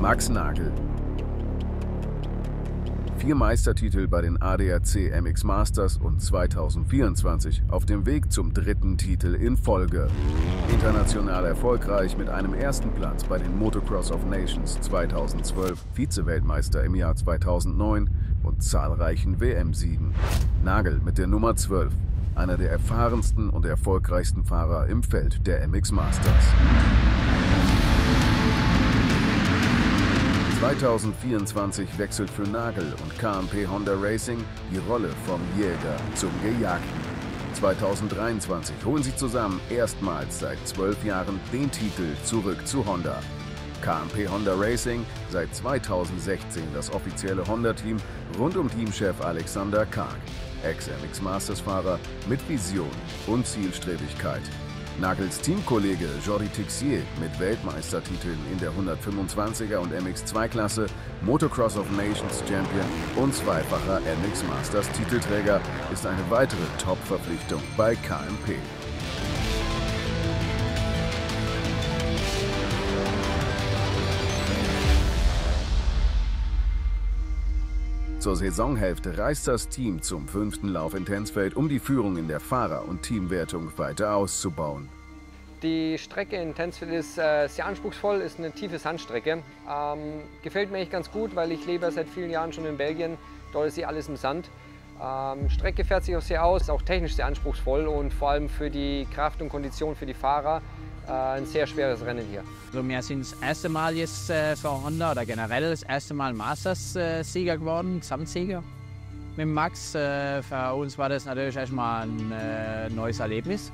Max Nagel. Vier Meistertitel bei den ADAC MX Masters und 2024 auf dem Weg zum dritten Titel in Folge. International erfolgreich mit einem ersten Platz bei den Motocross of Nations 2012, Vize-Weltmeister im Jahr 2009 und zahlreichen WM-Siegen. Nagel mit der Nummer 12, einer der erfahrensten und erfolgreichsten Fahrer im Feld der MX Masters. 2024 wechselt für Nagel und KMP Honda Racing die Rolle vom Jäger zum Gejagten. 2023 holen sie zusammen erstmals seit zwölf Jahren den Titel zurück zu Honda. KMP Honda Racing seit 2016 das offizielle Honda-Team rund um Teamchef Alexander Karg, Ex-MX Masters-Fahrer mit Vision und Zielstrebigkeit. Nagels Teamkollege Jordi Tixier mit Weltmeistertiteln in der 125er und MX2-Klasse, Motocross of Nations Champion und zweifacher MX Masters Titelträger ist eine weitere Top-Verpflichtung bei KMP. Zur Saisonhälfte reist das Team zum fünften Lauf in Tensfeld, um die Führung in der Fahrer- und Teamwertung weiter auszubauen. Die Strecke in Tensfeld ist äh, sehr anspruchsvoll, ist eine tiefe Sandstrecke. Ähm, gefällt mir echt ganz gut, weil ich lebe seit vielen Jahren schon in Belgien. Dort ist hier alles im Sand. Ähm, Strecke fährt sich auch sehr aus, ist auch technisch sehr anspruchsvoll und vor allem für die Kraft und Kondition für die Fahrer äh, ein sehr schweres Rennen hier. Also wir sind das erste Mal jetzt äh, für Honda oder generell das erste Mal Masters-Sieger geworden, Gesamtsieger mit Max. Äh, für uns war das natürlich erstmal ein äh, neues Erlebnis.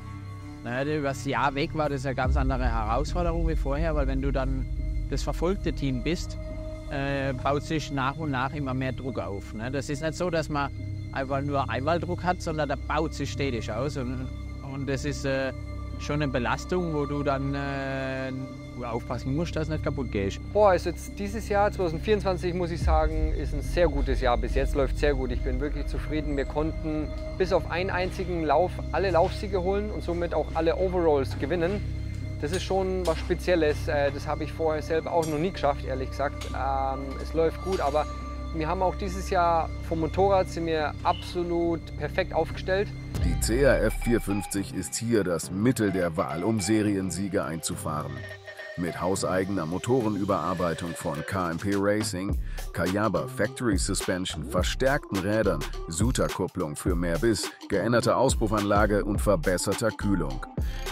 Ne, das Jahr weg war das eine ganz andere Herausforderung wie vorher, weil wenn du dann das verfolgte Team bist, äh, baut sich nach und nach immer mehr Druck auf. Ne? Das ist nicht so, dass man einfach nur Einwahldruck hat, sondern der baut sich stetig aus. Und, und das ist äh, schon eine Belastung, wo du dann äh, aufpassen musst, dass es nicht kaputt geht. Boah, ist jetzt dieses Jahr 2024 muss ich sagen, ist ein sehr gutes Jahr. Bis jetzt läuft sehr gut. Ich bin wirklich zufrieden. Wir konnten bis auf einen einzigen Lauf alle Laufsiege holen und somit auch alle Overalls gewinnen. Das ist schon was Spezielles. Äh, das habe ich vorher selber auch noch nie geschafft, ehrlich gesagt. Ähm, es läuft gut, aber wir haben auch dieses Jahr vom Motorrad sind wir absolut perfekt aufgestellt. Die CRF 450 ist hier das Mittel der Wahl, um Seriensiege einzufahren. Mit hauseigener Motorenüberarbeitung von KMP Racing, Kayaba Factory Suspension, verstärkten Rädern, Suterkupplung für mehr Biss, geänderter Auspuffanlage und verbesserter Kühlung.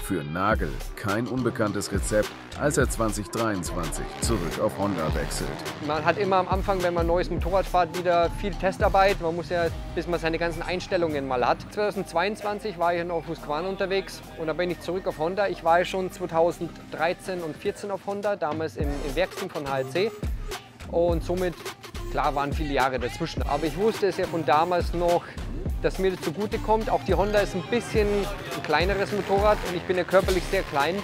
Für Nagel kein unbekanntes Rezept, als er 2023 zurück auf Honda wechselt. Man hat immer am Anfang, wenn man neues Motorrad fährt, wieder viel Testarbeit. Man muss ja, bis man seine ganzen Einstellungen mal hat. 2022 war ich noch auf Husqvarna unterwegs und da bin ich zurück auf Honda. Ich war ja schon 2013 und 2014 auf Honda, damals im, im Werksteam von HLC. Und somit, klar, waren viele Jahre dazwischen. Aber ich wusste es ja von damals noch, dass mir das zugute kommt. Auch die Honda ist ein bisschen ein kleineres Motorrad und ich bin ja körperlich sehr klein.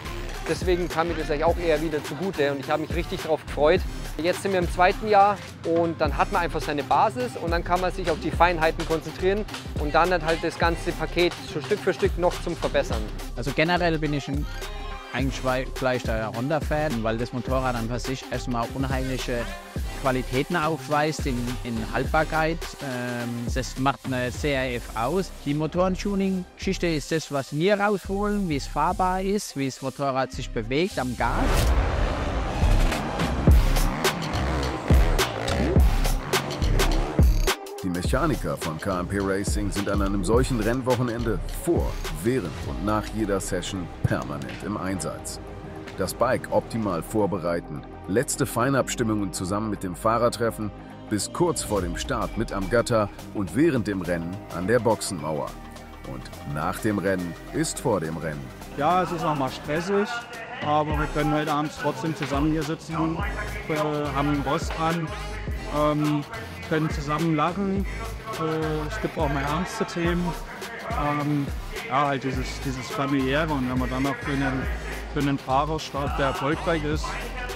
Deswegen kam mir das eigentlich auch eher wieder zugute und ich habe mich richtig darauf gefreut. Jetzt sind wir im zweiten Jahr und dann hat man einfach seine Basis und dann kann man sich auf die Feinheiten konzentrieren und dann halt das ganze Paket so Stück für Stück noch zum Verbessern. Also generell bin ich ein der Honda-Fan, weil das Motorrad an sich erstmal unheimliche Qualitäten aufweist in, in Haltbarkeit. Ähm, das macht eine CRF aus. Die Motorentuning-Geschichte ist das, was wir rausholen, wie es fahrbar ist, wie das Motorrad sich bewegt am Gas. Die Mechaniker von KMP Racing sind an einem solchen Rennwochenende vor, während und nach jeder Session permanent im Einsatz. Das Bike optimal vorbereiten, letzte Feinabstimmungen zusammen mit dem Fahrer treffen, bis kurz vor dem Start mit am Gatter und während dem Rennen an der Boxenmauer. Und nach dem Rennen ist vor dem Rennen. Ja, es ist auch mal stressig, aber wir können heute abends trotzdem zusammen hier sitzen äh, haben einen Boss dran, ähm, können zusammen lachen. Äh, es gibt auch mal ernste Themen. Ähm, ja, halt dieses, dieses familiäre und wenn man dann auch für einen, für einen Fahrerstart, der erfolgreich ist,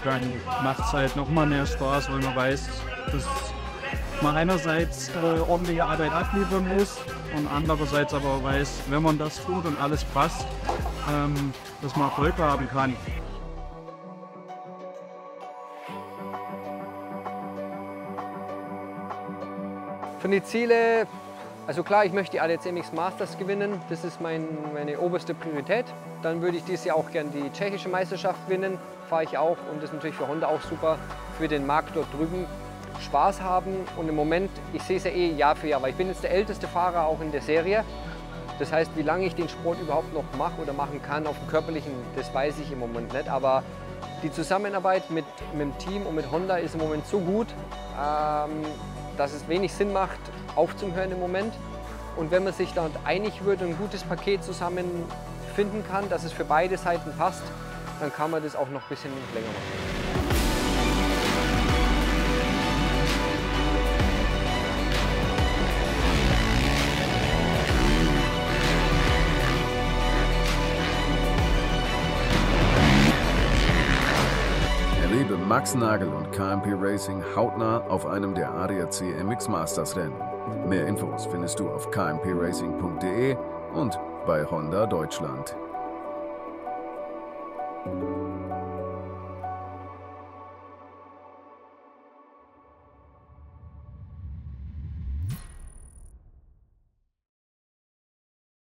dann macht es halt nochmal mehr Spaß, weil man weiß, dass man einerseits äh, ordentliche Arbeit abliefern muss und andererseits aber weiß, wenn man das tut und alles passt, ähm, dass man Erfolg haben kann. Für die Ziele, also klar, ich möchte die ADCMX Masters gewinnen, das ist mein, meine oberste Priorität. Dann würde ich dieses Jahr auch gerne die tschechische Meisterschaft gewinnen. Fahre ich auch und das ist natürlich für Honda auch super. Für den Markt dort drüben Spaß haben und im Moment, ich sehe es ja eh Jahr für Jahr, weil ich bin jetzt der älteste Fahrer auch in der Serie. Das heißt, wie lange ich den Sport überhaupt noch mache oder machen kann auf dem körperlichen, das weiß ich im Moment nicht. Aber die Zusammenarbeit mit, mit dem Team und mit Honda ist im Moment so gut, ähm, dass es wenig Sinn macht, aufzuhören im Moment. Und wenn man sich da einig wird und ein gutes Paket zusammenfinden kann, dass es für beide Seiten passt, dann kann man das auch noch ein bisschen länger machen. Erlebe Max Nagel und KMP Racing hautnah auf einem der ADAC MX Masters Rennen. Mehr Infos findest du auf kmpracing.de und bei Honda Deutschland. thank you